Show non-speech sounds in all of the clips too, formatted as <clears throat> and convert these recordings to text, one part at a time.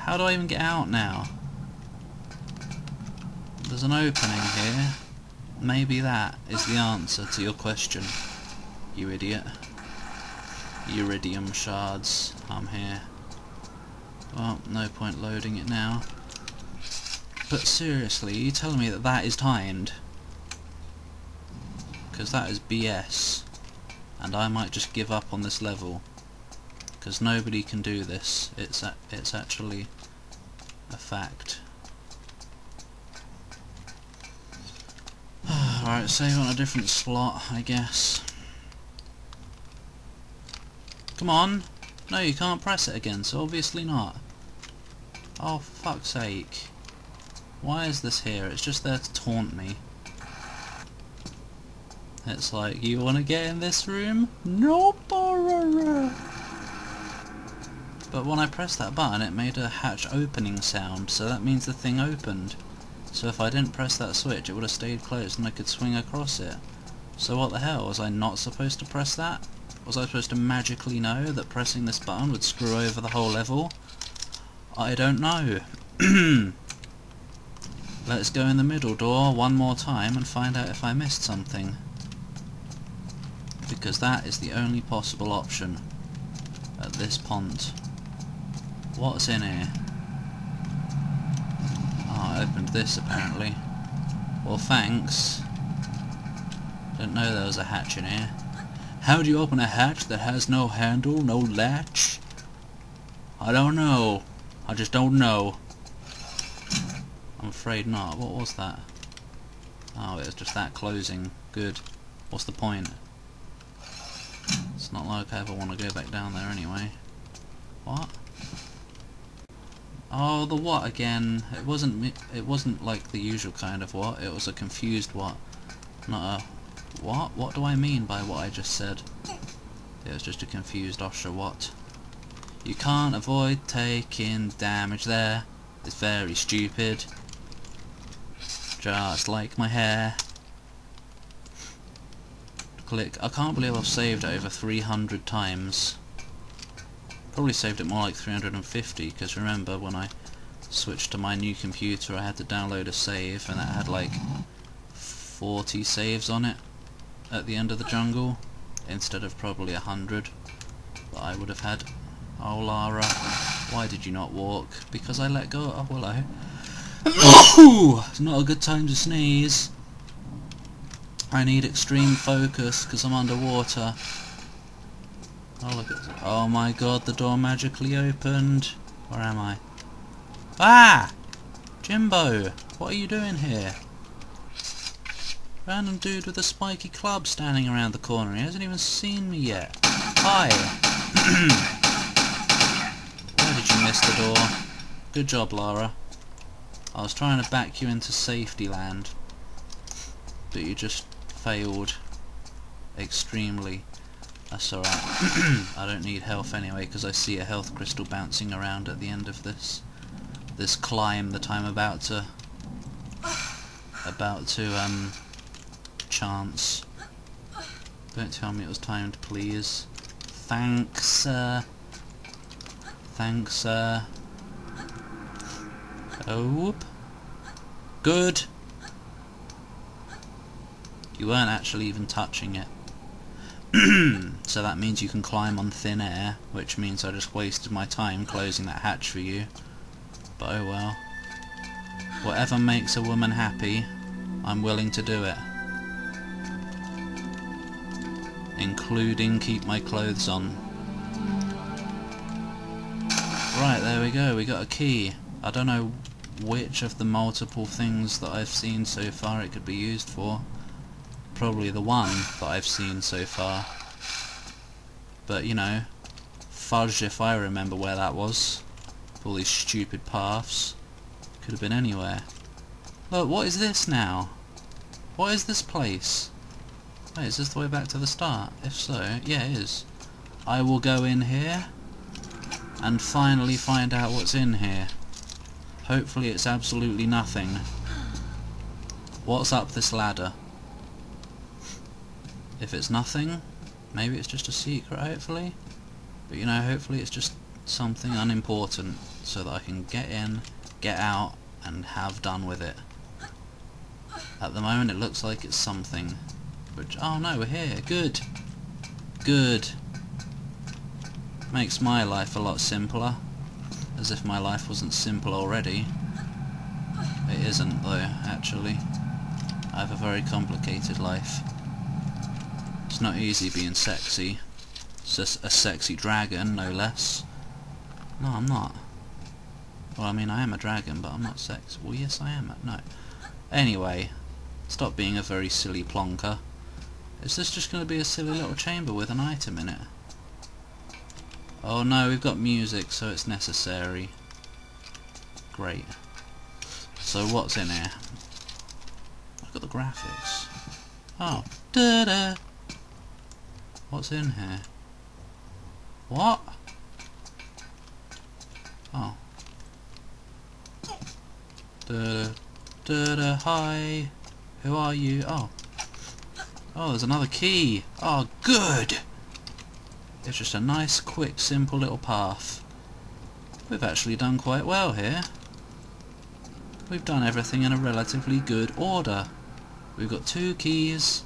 How do I even get out now? There's an opening here. Maybe that is the answer to your question, you idiot. Iridium shards. I'm here. Well, no point loading it now. But seriously, you telling me that that is timed? Because that is BS. And I might just give up on this level. Because nobody can do this. It's a it's actually a fact. <sighs> Alright, save on a different slot, I guess. Come on! No, you can't press it again, so obviously not. Oh, fuck's sake. Why is this here? It's just there to taunt me. It's like, you wanna get in this room? No, But when I pressed that button, it made a hatch opening sound, so that means the thing opened. So if I didn't press that switch, it would have stayed closed and I could swing across it. So what the hell, was I not supposed to press that? Was I supposed to magically know that pressing this button would screw over the whole level? I don't know. <clears throat> Let's go in the middle door one more time and find out if I missed something. Because that is the only possible option at this pont. What's in here? Oh, I opened this apparently. Well, thanks. Didn't know there was a hatch in here. How do you open a hatch that has no handle, no latch? I don't know. I just don't know. I'm afraid not. What was that? Oh, it was just that closing. Good. What's the point? It's not like I ever want to go back down there anyway. What? Oh, the what again? It wasn't. It wasn't like the usual kind of what. It was a confused what, not a what? What do I mean by what I just said? It was just a confused Osher what. You can't avoid taking damage there. It's very stupid. Just like my hair. Click. I can't believe I've saved over 300 times. Probably saved it more like 350 because remember when I switched to my new computer I had to download a save and that had like 40 saves on it at the end of the jungle instead of probably a hundred that I would have had. Oh Lara, why did you not walk? Because I let go. Oh hello. it's <coughs> not a good time to sneeze. I need extreme focus because I'm underwater. Oh look at Oh my god, the door magically opened. Where am I? Ah! Jimbo, what are you doing here? Random dude with a spiky club standing around the corner. He hasn't even seen me yet. Hi! <clears throat> Where did you miss the door? Good job, Lara. I was trying to back you into safety land. But you just failed. Extremely. That's alright. <clears throat> I don't need health anyway because I see a health crystal bouncing around at the end of this this climb that I'm about to about to um chance. Don't tell me it was timed, please. Thanks, sir. Thanks, sir. Oh. Good. You weren't actually even touching it. <clears throat> so that means you can climb on thin air, which means I just wasted my time closing that hatch for you. But oh well. Whatever makes a woman happy, I'm willing to do it. including keep my clothes on. Right, there we go, we got a key. I don't know which of the multiple things that I've seen so far it could be used for. Probably the one that I've seen so far. But, you know, fudge if I remember where that was. All these stupid paths. Could have been anywhere. Look, what is this now? What is this place? Wait, is this the way back to the start? If so, yeah it is. I will go in here and finally find out what's in here. Hopefully it's absolutely nothing. What's up this ladder? If it's nothing, maybe it's just a secret, hopefully. But you know, hopefully it's just something unimportant so that I can get in, get out, and have done with it. At the moment it looks like it's something. Which, oh no, we're here. Good. Good. Makes my life a lot simpler. As if my life wasn't simple already. It isn't though, actually. I have a very complicated life. It's not easy being sexy. It's just a sexy dragon, no less. No, I'm not. Well, I mean, I am a dragon, but I'm not sexy. Well, yes, I am. No. Anyway, stop being a very silly plonker. Is this just going to be a silly little chamber with an item in it? Oh no, we've got music, so it's necessary. Great. So what's in here? Look at the graphics. Oh, da da. What's in here? What? Oh. Da da da. Hi. Who are you? Oh. Oh, there's another key. Oh, good. It's just a nice, quick, simple little path. We've actually done quite well here. We've done everything in a relatively good order. We've got two keys.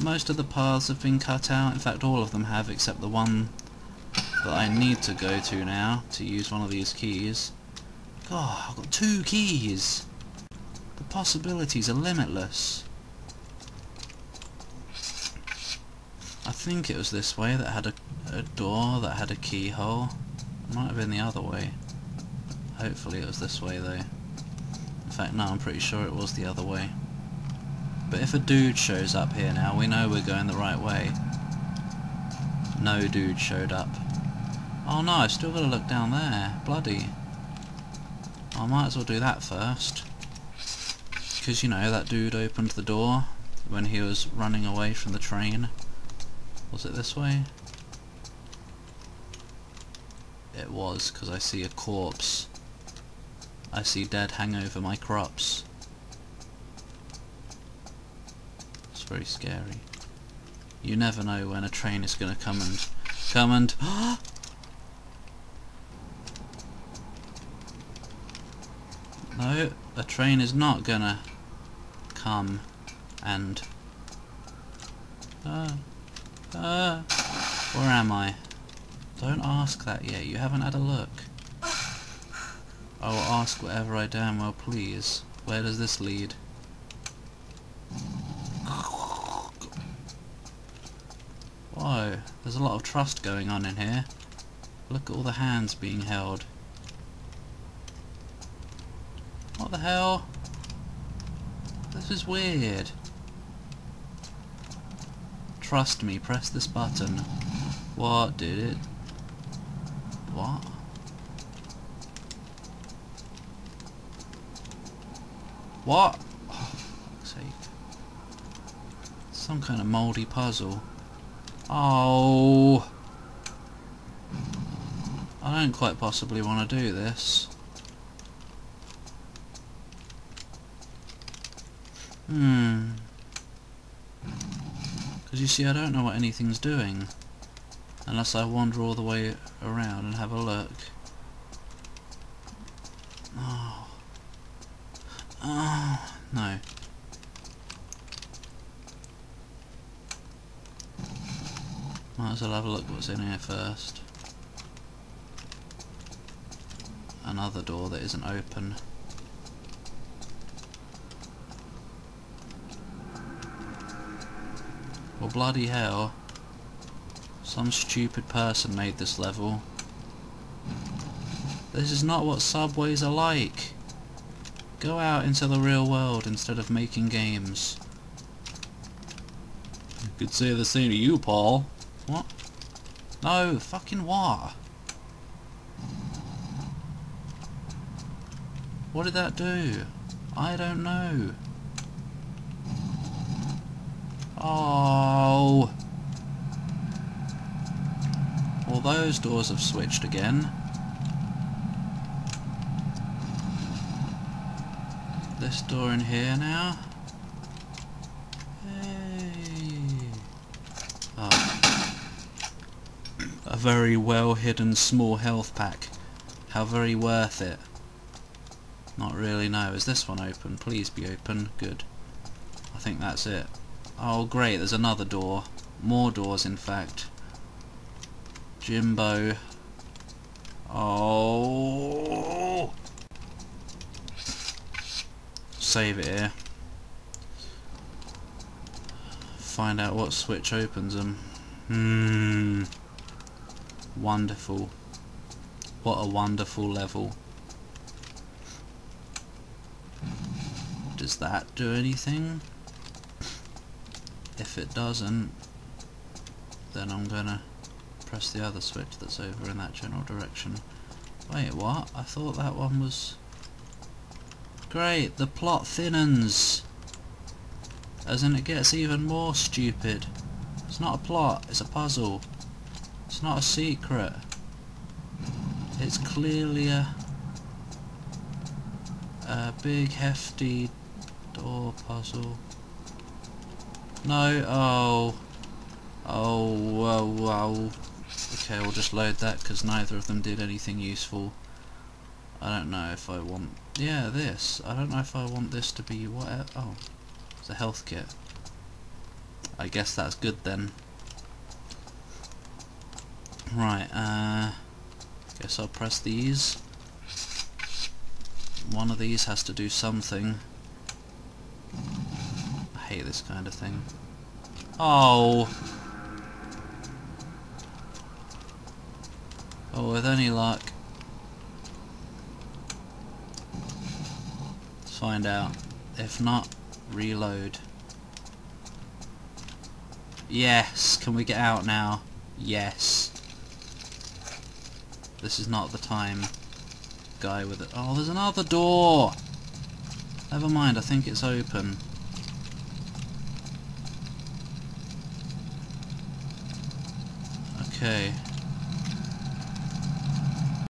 Most of the paths have been cut out. In fact, all of them have, except the one that I need to go to now to use one of these keys. God, I've got two keys! The possibilities are limitless. I think it was this way that had a, a door that had a keyhole. It might have been the other way. Hopefully it was this way though. In fact no, I'm pretty sure it was the other way. But if a dude shows up here now, we know we're going the right way. No dude showed up. Oh no, I've still got to look down there. Bloody. I might as well do that first. Because, you know, that dude opened the door when he was running away from the train. Was it this way? It was, because I see a corpse. I see dead hang over my crops. It's very scary. You never know when a train is going to come and... Come and... <gasps> no, a train is not gonna come and... Uh, uh, where am I? Don't ask that yet, you haven't had a look. I will ask whatever I damn well please. Where does this lead? Whoa, there's a lot of trust going on in here. Look at all the hands being held. What the hell? This is weird. Trust me, press this button. What did it? What? What? Oh. Some kind of mouldy puzzle. Oh! I don't quite possibly want to do this. Hmm. Because you see, I don't know what anything's doing. Unless I wander all the way around and have a look. Oh. Oh, no. As well have a look what's in here first. Another door that isn't open. Well bloody hell. Some stupid person made this level. This is not what subways are like. Go out into the real world instead of making games. I could say the same to you, Paul. What? No, fucking what? What did that do? I don't know. Oh. Well, those doors have switched again. This door in here now. Oh. Very well hidden small health pack. How very worth it. Not really, no. Is this one open? Please be open. Good. I think that's it. Oh great, there's another door. More doors in fact. Jimbo. Oh. Save it here. Find out what switch opens them. Hmm. Wonderful. What a wonderful level. Does that do anything? If it doesn't, then I'm gonna press the other switch that's over in that general direction. Wait, what? I thought that one was... Great, the plot thinnens! As in it gets even more stupid. It's not a plot, it's a puzzle. It's not a secret. It's clearly a... a big hefty door puzzle. No, oh... Oh, whoa, whoa. Okay, we'll just load that because neither of them did anything useful. I don't know if I want... Yeah, this. I don't know if I want this to be... What? Oh, it's a health kit. I guess that's good then. Right, uh... Guess I'll press these. One of these has to do something. I hate this kind of thing. Oh! Oh, with any luck. Let's find out. If not, reload. Yes! Can we get out now? Yes. This is not the time. Guy with it. Oh, there's another door! Never mind, I think it's open. Okay.